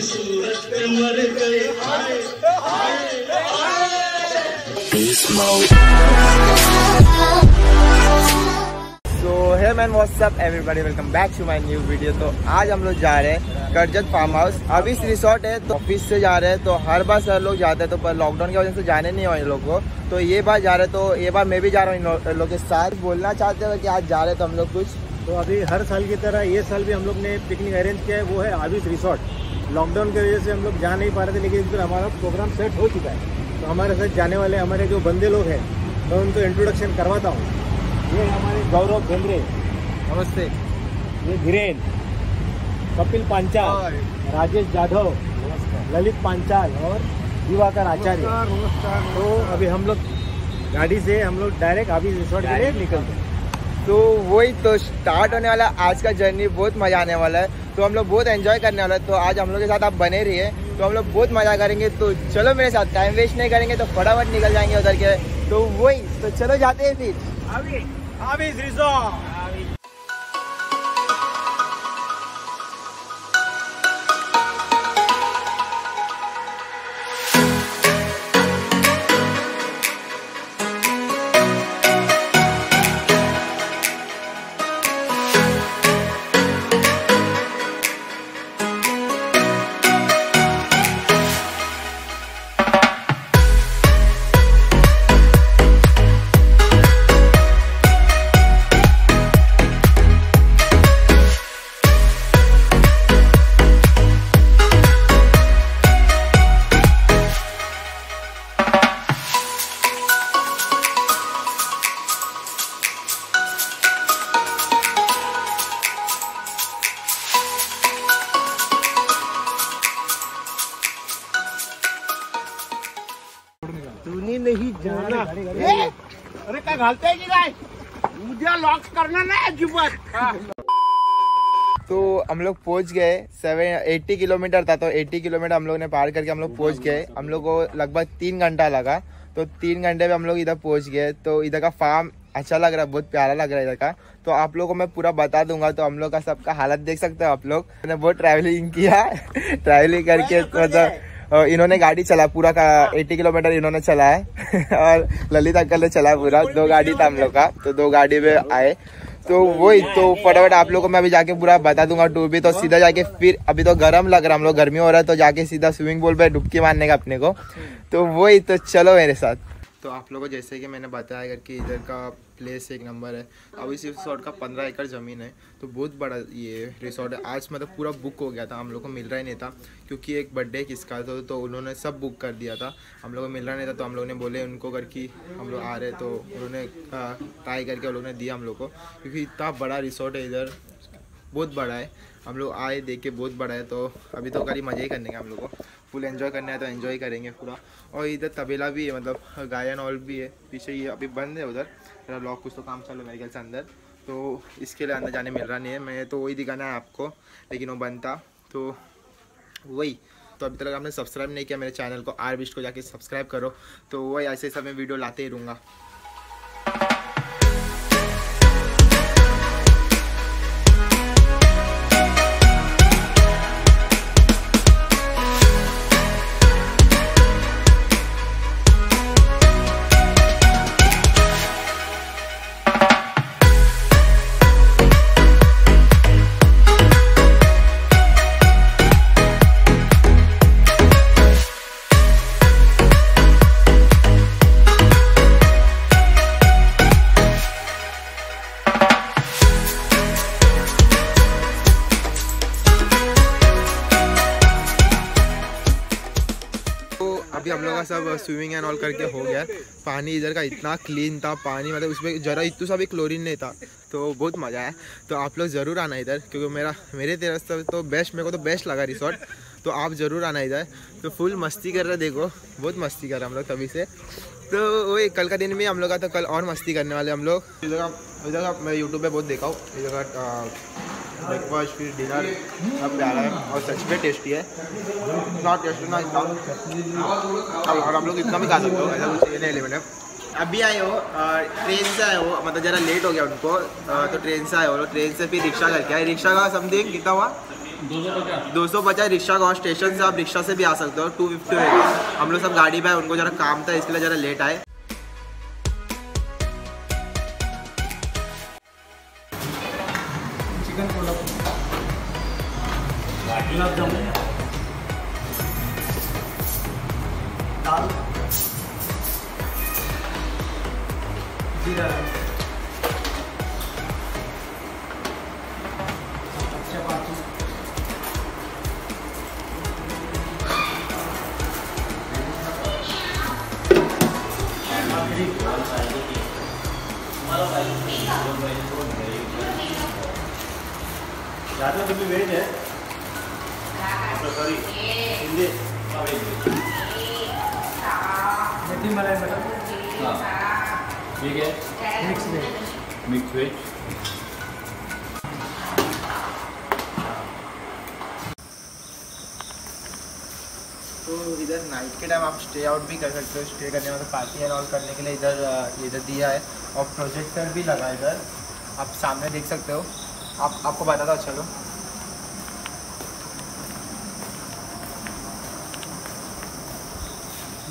सूरज पे man what's up everybody welcome back to my new video तो आज हम लोग जा रहे हैं करजत फार्म हाउस अभी रिसोर्ट है तो ऑफ़िस से जा रहे हैं तो हर बार सर लोग जाते हैं तो पर लॉकडाउन की वजह से जाने नहीं हुआ इन लोग को। तो ये बार जा रहे तो ये बार मैं भी जा रहा हूँ इन लोग के साथ। बोलना चाहते हो कि आज जा रहे तो हम लोग कुछ। तो अभी हर साल की तरह, ये साल भी हम लोग ने पिकनिक अरेंज किया है, वो है आबिस रिसोर्ट लॉकडाउन की वजह से हम लोग जा नहीं पा रहे थे लेकिन इस बार हमारा प्रोग्राम सेट हो चुका है। तो हमारे साथ जाने वाले हमारे जो बंदे लोग हैं मैं उनको इंट्रोडक्शन करवाता हूँ। ये हमारे गौरव बेंद्रे। नमस्ते। ये धीरेन। कपिल पांचाल। राजेश जाधव। ललित पांचाल और दिवाकर आचार्य। तो अभी हम लोग गाड़ी से हम लोग डायरेक्ट अभी रिसोर्ट के लिए निकलते हैं। तो वही तो स्टार्ट होने वाला आज का जर्नी बहुत मज़ा आने वाला है। तो हम लोग बहुत एंजॉय करने वाला है। तो आज हम लोग के साथ आप बने रहिए। तो हम लोग बहुत मज़ा करेंगे। तो चलो मेरे साथ टाइम वेस्ट नहीं करेंगे तो फटाफट निकल जाएँगे उधर के। तो वही तो चलो जाते हैं फिर। तूने नहीं जाना। अरे काय घालताय की काय उद्या लॉक्स करणार नाही अजिबात तो हम लोग पहुँच गए सेवन एट्टी किलोमीटर था तो एट्टी किलोमीटर हम लोग ने पार करके हम लोग पहुँच गए। हम लोग को लगभग तीन घंटा लगा तो तीन घंटे में हम लोग इधर पहुँच गए। तो इधर का फार्म अच्छा लग रहा है बहुत प्यारा लग रहा है इधर का। तो आप लोगों को मैं पूरा बता दूँगा तो हम लोग का सबका हालत देख सकते हो आप लोग। मैंने बहुत ट्रैवलिंग किया ट्रैवलिंग करके मतलब इन्होंने गाड़ी चला पूरा का 80 किलोमीटर इन्होंने चला है। और ललित अंकल ने चला पूरा दो गाड़ी था हम लोग का तो दो गाड़ी में आए। तो वही तो फटाफट आप लोगों को मैं अभी जाके पूरा बता दूँगा टूर भी तो सीधा जाके फिर अभी तो गर्म लग रहा है हम लोग गर्मी हो रहा है तो जाके सीधा स्विमिंग पूल पे डुबकी मारने का अपने को। तो वही तो चलो मेरे साथ। तो आप लोगों को जैसे कि मैंने बताया अगर कि इधर का प्लेस एक नंबर है। अब इस रिसोर्ट का पंद्रह एकड़ ज़मीन है तो बहुत बड़ा ये रिसोर्ट है। आज मतलब पूरा बुक हो गया था, हम लोग को मिल रहा ही नहीं था, क्योंकि एक बर्थडे किसका था तो उन्होंने सब बुक कर दिया था। हम लोग को मिल रहा नहीं था तो हम लोग ने बोले उनको अगर कि हम लोग आ रहे तो उन्होंने ट्राई करके उन लोगों ने दिया हम लोग को, क्योंकि इतना बड़ा रिसोर्ट है इधर, बहुत बड़ा है। हम लोग आए, देख के बहुत बड़ा है तो अभी तो करी मज़े ही करने का हम लोग को। फुल एंजॉय करना है तो एंजॉय करेंगे पूरा। और इधर तबेला भी है मतलब गायन हॉल भी है, पीछे ये अभी बंद है उधर। मेरा ब्लॉग कुछ तो काम चालू है मेरे से अंदर। तो इसके लिए अंदर जाने मिल रहा नहीं है। मैं तो वही दिखाना है आपको, लेकिन वो बनता। तो वही। तो अभी तक आपने सब्सक्राइब नहीं किया मेरे चैनल को आर बिस्ट को जाके सब्सक्राइब करो। तो वही ऐसे ऐसा मैं वीडियो लाते ही रहूँगा। लोग का सब स्विमिंग एंड ऑल करके हो गया। पानी इधर का इतना क्लीन था, पानी मतलब उसमें जरा इतना सा भी क्लोरीन नहीं था तो बहुत मज़ा आया। तो आप लोग ज़रूर आना इधर, क्योंकि मेरा, मेरे तरफ़ से तो बेस्ट मेरे को तो बेस्ट लगा रिसोर्ट तो आप ज़रूर आना इधर। तो फुल मस्ती कर रहे देखो, बहुत मस्ती कर रहे हम लोग तभी से। तो वही कल का दिन भी हम लोग का तो कल और मस्ती करने वाले हम लोग। इधर का इधर का मैं यूट्यूब पर बहुत देखा हूँ, इधर का ब्रेकफास्ट फिर डिनर सब प्यारा है और सच में टेस्टी है। इतना टेस्टी ना इतना। और हम लोग इतना भी खा सकते हो, ऐसा कुछ नहीं लिमिट है। अभी आए हो ट्रेन से आए हो मतलब ज़रा लेट हो गया उनको तो ट्रेन से आए हो ट्रेन से फिर रिक्शा करके आए। रिक्शा का समथिंग कितना हुआ? दो सौ पचास। रिक्शा का स्टेशन से आप रिक्शा से भी आ सकते हो टू फिफ्टी हम लोग सब गाड़ी पे आए, उनको जरा काम था, इसके लिए जरा लेट आए। गुलाबजामुन दाल जीरा ज़्यादा तुम्ही वेज आहे सॉरी हिंदी मेथी मलाई मटर ठीक है। मिक्स वेज मिक्स वेज तो इधर नाइट के टाइम आप स्टे आउट भी कर सकते हो। स्टे करने मतलब पार्टी एंड ऑल करने के लिए इधर इधर दिया है। और प्रोजेक्टर भी लगा है इधर। आप सामने देख सकते हो। आप आपको बताता हूँ चलो।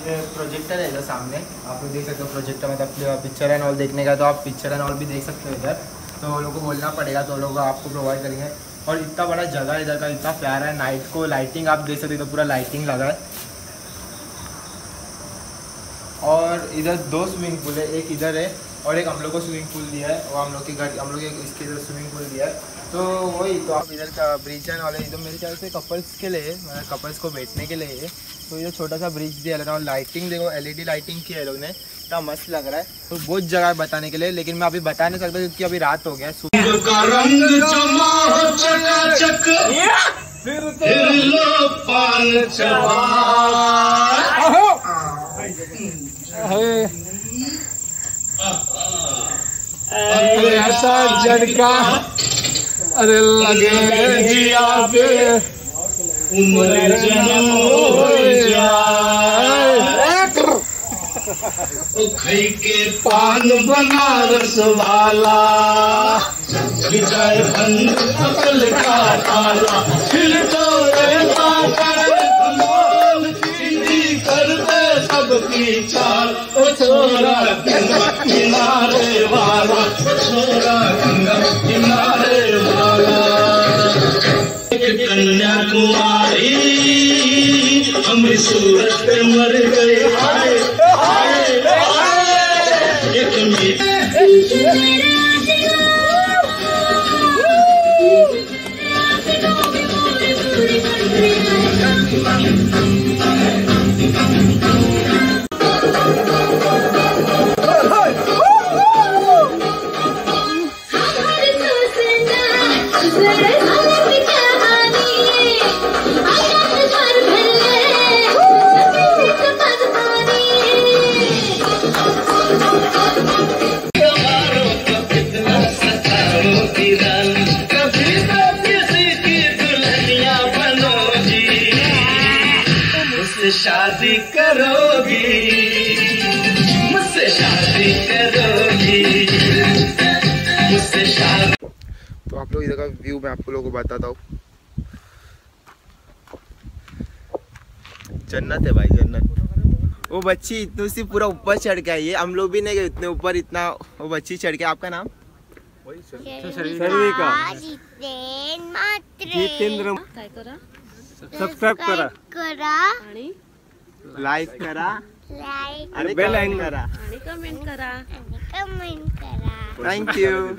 प्रोजेक्टर है इधर सामने। आप लोग देख सकते हो प्रोजेक्टर मतलब पिक्चर एंड ऑल देखने का तो आप पिक्चर एंड ऑल भी देख सकते हो इधर। तो लोग को बोलना पड़ेगा तो लोग आपको प्रोवाइड करेंगे। और इतना बड़ा जगह इधर का, इतना प्यारा है नाइट को लाइटिंग आप देख सकते हो तो पूरा लाइटिंग लगा है। और इधर दो स्विमिंग पूल है, एक इधर है। और एक हम लोग को स्विमिंग पूल दिया है और हम लोग के घर हम लोग के इसके इधर स्विमिंग पूल दिया है। तो वही तो आप इधर का ब्रिज है। इधर मेरे ख्याल से कपल्स के लिए मतलब कपल्स को बैठने के लिए तो ये छोटा सा ब्रिज दिया लग रहा है लाइटिंग देखो एलईडी लाइटिंग की है लोग ने। इतना मस्त लग रहा है। तो बहुत जगह है बताने के लिए लेकिन मैं अभी बता नहीं सकता क्योंकि अभी रात हो गया है। का पान ऐसा झटका अरे लगे जिया पे उम्र जन्म हो जाए के पान बनारस वाला विजय बंद का ताला फिर तो रहता करे सबकी चाल कन्याकुमारी हम सूरत मर गए आए। मुझसे शादी करोगी मुझसे शादी करोगी। मुझसे शादी तो आप लोग इधर का व्यू मैं आप लोगों को बताता हूँ। जन्नत है भाई जन्नत। वो बच्ची इतनी सी पूरा ऊपर चढ़ के आई है हम लोग भी नहीं गए इतने ऊपर इतना। वो बच्ची चढ़ के आपका नाम? जितेंद्र काय करा। करा। लाइक करा. लाईक आणि icon. करा. आणि कमेंट करा. आणि कमेंट करा थँक्यू